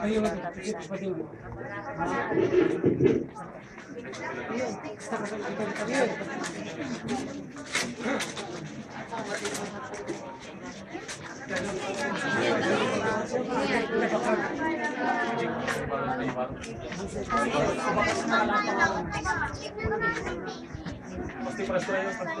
Ayo, Pasti presto yun, pasti.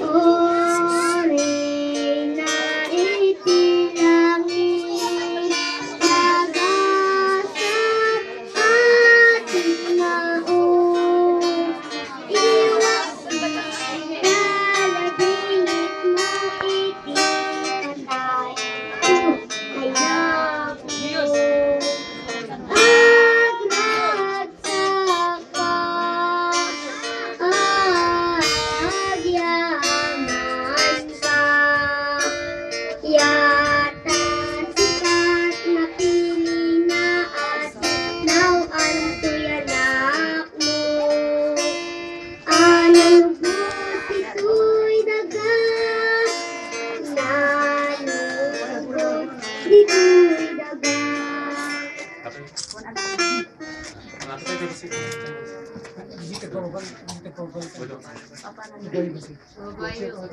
うん。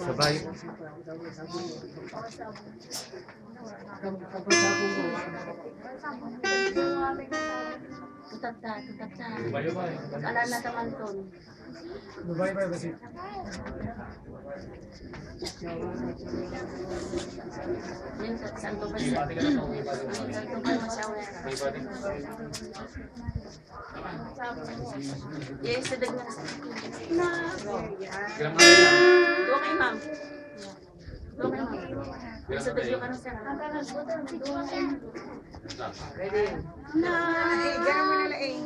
Sabay. Tutat ta, tutat ta. Ba? Ala na taman ton. To ba siya? Ibati Ibati. Yes, sa dagnan sa na. Na. Doon kay ma'am. Doon kay ma'am. Sa dagnan ka na siya. Ready? Na. Ganun mo nila eh.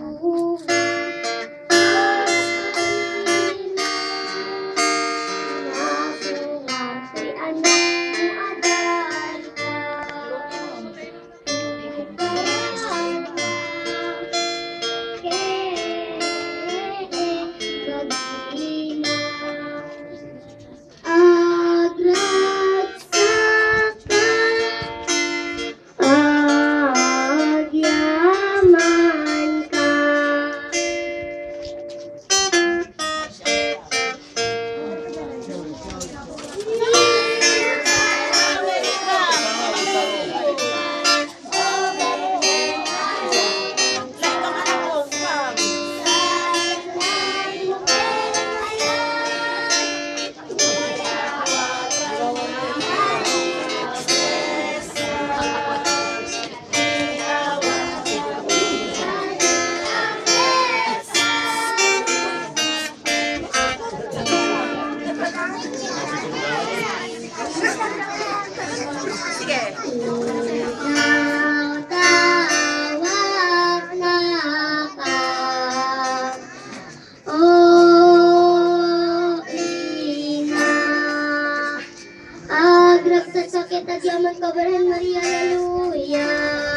hasta que amo en María, aleluya.